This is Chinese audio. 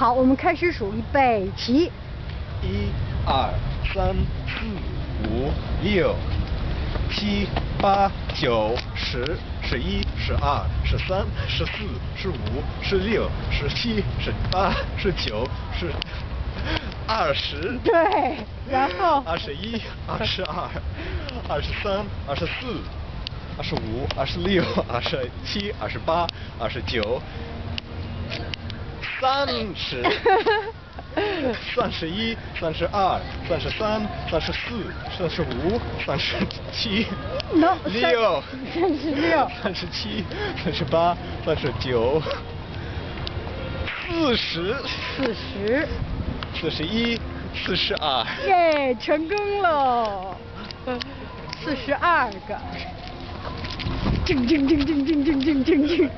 好，我们开始数，预备起。一、二、三、四、五、六、七、八、九、十、十一、十二、十三、十四、十五、十六、十七、十八、十九、十二十。对，然后二十一、二十二、二十三、二十四、二十五、二十六、二十七、二十八、二十九、三十。三十一、三十二、三十三、三十四、三十五、三十七、六、三十六三十七、三十八、三十九、四十、四十，四十一、四十二。耶，成功喽，四十二个。铮铮铮铮铮铮铮铮铮。